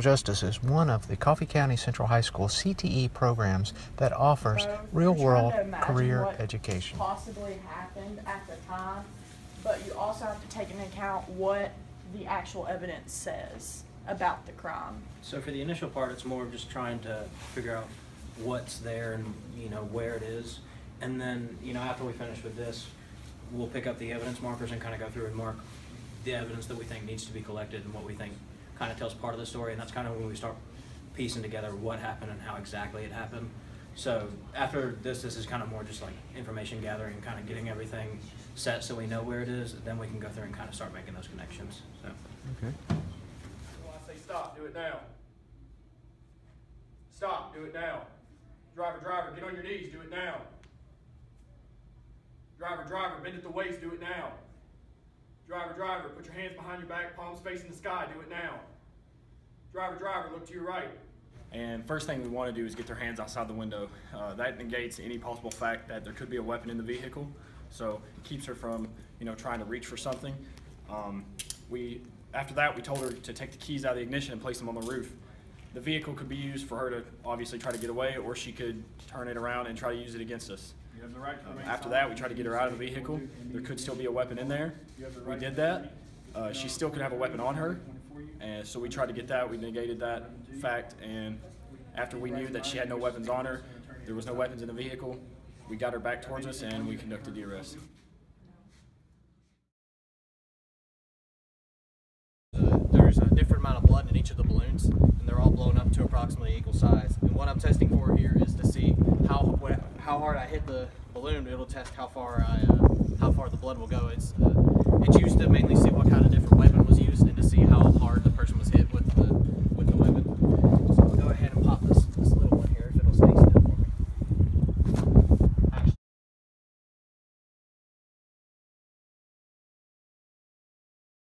Justice is one of the Coffee County Central High School CTE programs that offers So, real you're world trying to imagine career what education. Possibly happened at the time, but you also have to take into account what the actual evidence says about the crime. So for the initial part, it's more of just trying to figure out what's there and, you know, where it is. And then, you know, after we finish with this, we'll pick up the evidence markers and kind of go through and mark the evidence that we think needs to be collected and what we think kind of tells part of the story. And that's kind of when we start piecing together what happened and how exactly it happened. So after this, this is kind of more just like information gathering, kind of getting everything set so we know where it is. Then we can go through and kind of start making those connections. So. Okay. When I say stop, do it now. Stop, do it now. Driver, driver, get on your knees, do it now. Driver, driver, bend at the waist, do it now. Driver, driver, put your hands behind your back, palms facing the sky, do it now. Driver, driver, look to your right. And first thing we want to do is get their hands outside the window. Uh, that negates any possible fact that there could be a weapon in the vehicle. So it keeps her from, you know, trying to reach for something. Um, we, after that, we told her to take the keys out of the ignition and place them on the roof. The vehicle could be used for her to obviously try to get away, or she could turn it around and try to use it against us. You have the right After that, we tried to get her out of the vehicle. There could still be a weapon in there. We did that. Uh, she still could have a weapon on her. And so we tried to get that. We negated that fact. And after we knew that she had no weapons on her, there was no weapons in the vehicle, we got her back towards us and we conducted the arrest. Amount of blood in each of the balloons, and they're all blown up to approximately equal size. And what I'm testing for here is to see how how hard I hit the balloon. It'll test how far I uh, how far the blood will go. It's uh,